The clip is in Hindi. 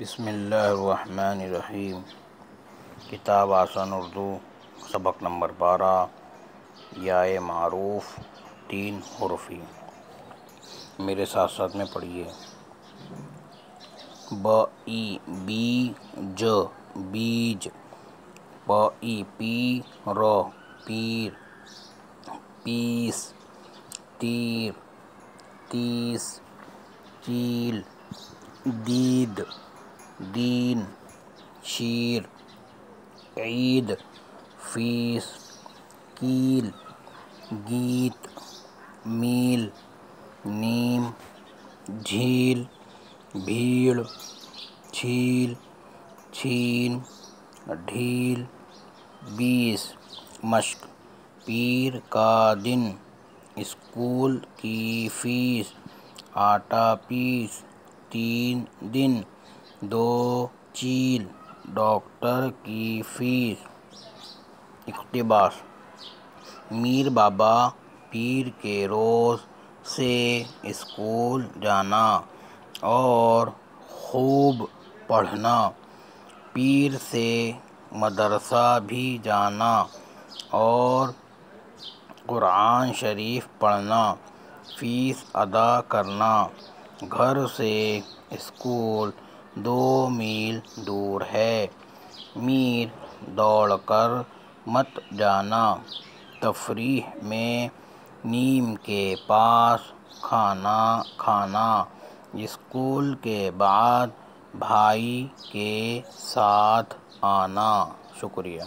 बिस्मिल्लाहिर्रहमानिर्रहीम। किताब आसान उर्दू, सबक नंबर बारह, याए मारूफ, तीन हुरफी। मेरे साथ साथ में पढ़िए। ब, ई, बी, ज, बीज। प, ई, पी, र, पीर। पीस, तीर। तीस, चील, दीद। दीन, शीर, ईद, फ़ीस, कील, गीत, मील, नीम, झील, भीड़ छील छीन, ढील, बीस, मश्क, पीर का दिन, स्कूल की फ़ीस, आटा पीस, तीन दिन। दो चील डॉक्टर की फ़ीस। इकतबास मीर बाबा पीर के रोज़ से स्कूल जाना और खूब पढ़ना, पीर से मदरसा भी जाना और कुरान शरीफ पढ़ना, फ़ीस अदा करना, घर से स्कूल दो मील दूर है। मीर दौड़कर मत जाना। तफरी में नीम के पास खाना खाना। स्कूल के बाद भाई के साथ आना। शुक्रिया।